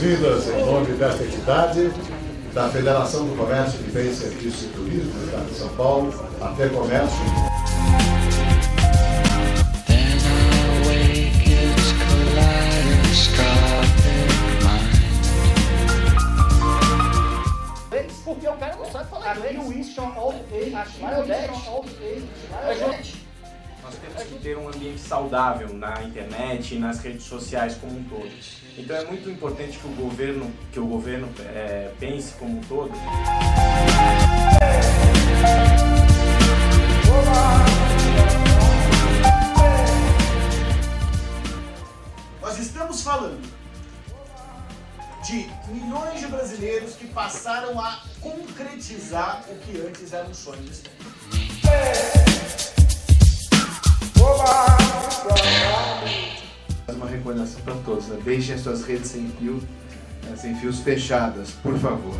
boas-vindas em nome desta entidade, da Federação do Comércio de Bens, Serviços e Turismo do Estado de São Paulo, até comércio. Porque o cara não sabe falar inglês. Aqui o Winston Age, que ter um ambiente saudável na internet e nas redes sociais como um todo. Então é muito importante que o governo, que o governo é, pense como um todo. Nós estamos falando de milhões de brasileiros que passaram a concretizar o que antes era um sonho distante. Uma recomendação para todos, né? deixem as suas redes sem fio, né? sem fios fechadas, por favor.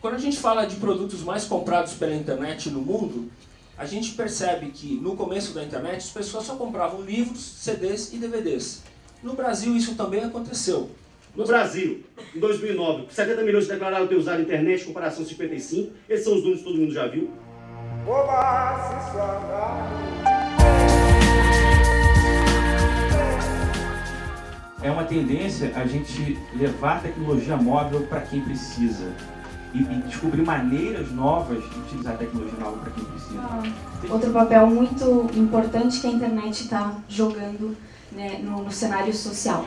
Quando a gente fala de produtos mais comprados pela internet no mundo, a gente percebe que no começo da internet as pessoas só compravam livros, CDs e DVDs. No Brasil isso também aconteceu. No Brasil, em 2009, 70 milhões declararam ter usado a internet, comparação 55. Esses são os números que todo mundo já viu. É uma tendência a gente levar a tecnologia móvel para quem precisa e, e, descobrir maneiras novas de utilizar a tecnologia nova para quem precisa. Ah, outro papel muito importante que a internet está jogando né, no, no cenário social.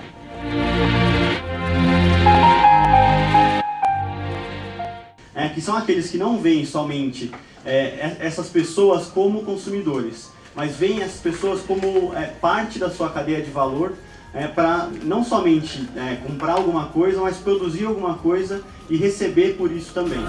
É, que são aqueles que não veem somente é, essas pessoas como consumidores, mas veem essas pessoas como é, parte da sua cadeia de valor é, para não somente é, comprar alguma coisa, mas produzir alguma coisa e receber por isso também.